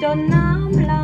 don't know.